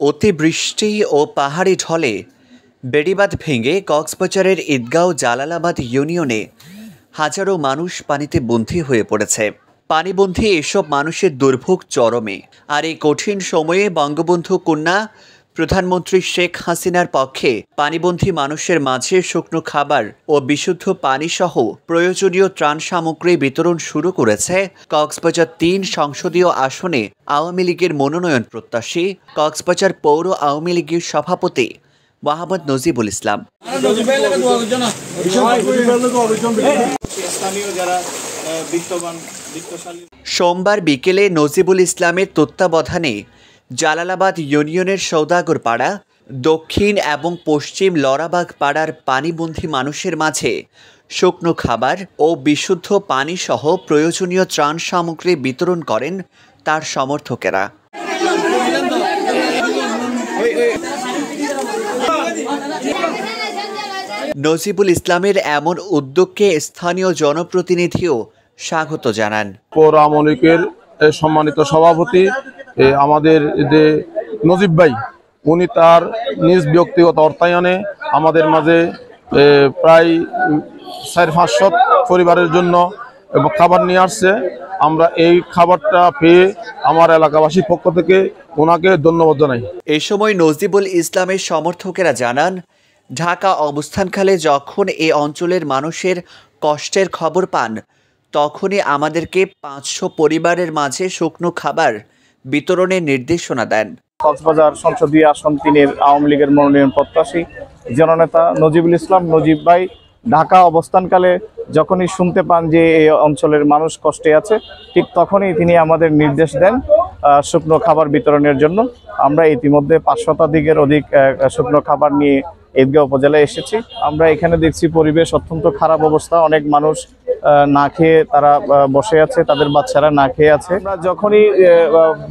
অতিবৃষ্টি ও পাহাড়ি ঢলে বেড়িবাঁধ ভেঙে কক্সবাজারের ঈদগাঁও জালালাবাদ ইউনিয়নে হাজারো মানুষ পানিতে বন্দী হয়ে পড়েছে। পানিবন্ধী এসব মানুষের দুর্ভোগ চরমে। আর এই কঠিন সময়ে বঙ্গবন্ধু কন্যা প্রধানমন্ত্রী শেখ হাসিনার পক্ষে পানিবন্ধী মানুষের মাঝে শুকনো খাবার ও বিশুদ্ধ পানিসহ প্রয়োজনীয় ত্রাণ সামগ্রী বিতরণ শুরু করেছে কক্সবাজার তিন সংসদীয় আসনে আওয়ামী লীগের মনোনয়ন প্রত্যাশী কক্সবাজার পৌর আওয়ামী লীগের সভাপতি মোহাম্মদ নজিবুল ইসলাম। সোমবার বিকেলে নজিবুল ইসলামের তত্ত্বাবধানে জালালাবাদ ইউনিয়নের সৌদাগর পাড়া দক্ষিণ এবং পশ্চিম লরাবাগ পাড়ার পানিবন্ধী মানুষের মাঝে শুকনো খাবার ও বিশুদ্ধ পানিসহ প্রয়োজনীয় ত্রাণ সামগ্রী বিতরণ করেন তার সমর্থকেরা। নজিবুল ইসলামের এমন উদ্যোগকে স্থানীয় জনপ্রতিনিধিও স্বাগত জানান। পৌর সম্মানিত সভাপতি আমাদের যে নজিব ভাই, উনি তার নিজ ব্যক্তিগত অর্থায়নে আমাদের মাঝে প্রায় চার পাঁচশো পরিবারের জন্য খাবার নিয়ে আসছে। আমরা এই খাবারটা পেয়ে আমার এলাকাবাসীর পক্ষ থেকে ওনাকে ধন্যবাদ জানাই। এ সময় নজিবুল ইসলামের সমর্থকেরা জানান, ঢাকা অবস্থানকালে যখন এ অঞ্চলের মানুষের কষ্টের খবর পান, তখনই আমাদেরকে পাঁচশো পরিবারের মাঝে শুকনো খাবার বিতরণের নির্দেশনা দেন। কক্সবাজার সংসদীয় আসন তিনের আওয়ামী লীগের মনোনয়ন প্রত্যাশী জননেতা নজিবুল ইসলাম, নজিব ভাই, ঢাকা অবস্থানকালে যখনই শুনতে পান যে এই অঞ্চলের মানুষ কষ্টে আছে, ঠিক তখনই তিনি আমাদের নির্দেশ দেন শুকনো খাবার বিতরণের জন্য। আমরা ইতিমধ্যে পাঁচ শতাধিকের অধিক শুকনো খাবার নিয়ে ঈদগাঁও উপজেলায় এসেছি। আমরা এখানে দেখছি পরিবেশ অত্যন্ত খারাপ অবস্থা। অনেক মানুষ না খেয়ে তারা বসে আছে, তাদের বাচ্চারা না খেয়ে আছে। আমরা যখনই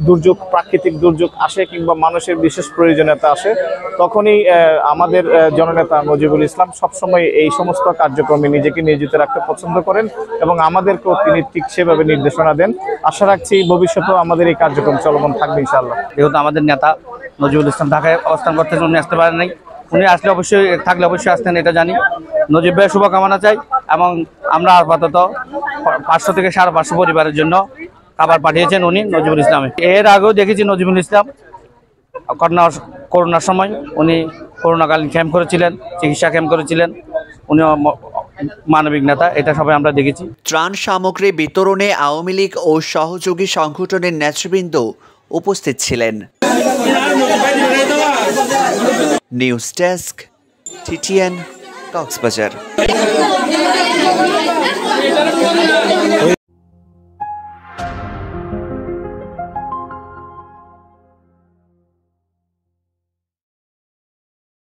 দুর্যোগ, প্রাকৃতিক দুর্যোগ আসে কিংবা মানুষের বিশেষ প্রয়োজনীয়তা আসে, তখনই আমাদের জননেতা নজিবুল ইসলাম সবসময় এই সমস্ত কার্যক্রমে নিজেকে নিয়োজিত রাখতে পছন্দ করেন এবং আমাদেরকেও তিনি ঠিক সেভাবে নির্দেশনা দেন। আশা রাখছি ভবিষ্যতেও আমাদের এই কার্যক্রম চলমান থাকবে ইনশাআল্লাহ। যেহেতু আমাদের নেতা নজিবুল ইসলাম ঢাকায় অবস্থান করতেছেন উনি আসতে পারেন নাই, উনি আসলে অবশ্যই, থাকলে অবশ্যই আসতেন, এটা জানি। নজিব ভাইয়ের শুভকামনা চাই। এবং আমরা আপাতত পাঁচশো থেকে সাড়ে পাঁচশো পরিবারের জন্য খাবার পাঠিয়েছেন উনি নজিবুল ইসলাম। এর আগেও দেখেছি নজিবুল ইসলাম করোনা করোনার সময় উনি করোনাকালীন ক্যাম্প করেছিলেন, চিকিৎসা ক্যাম্প করেছিলেন উনি মানবিক নেতা, এটা সবাই আমরা দেখেছি। ত্রাণ সামগ্রী বিতরণে আওয়ামী লীগ ও সহযোগী সংগঠনের নেতৃবৃন্দ উপস্থিত ছিলেন। News desk, TTN Cox's Bazar.